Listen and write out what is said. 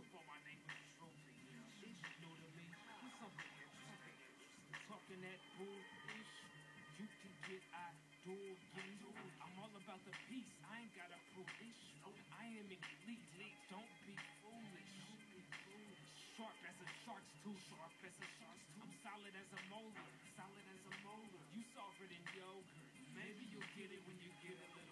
football, my name is Trophy. Ish, new to me. Something interesting? Talking that bull ish. You can get I do again. I'm all about the peace. I ain't got a prove ish. I am elite. Don't be foolish. Sharp as a shark's tooth. Sharp as a shark's tooth. I'm solid as a molar. Solid as a molar. You softer than yogurt. Maybe you'll get it when you get a little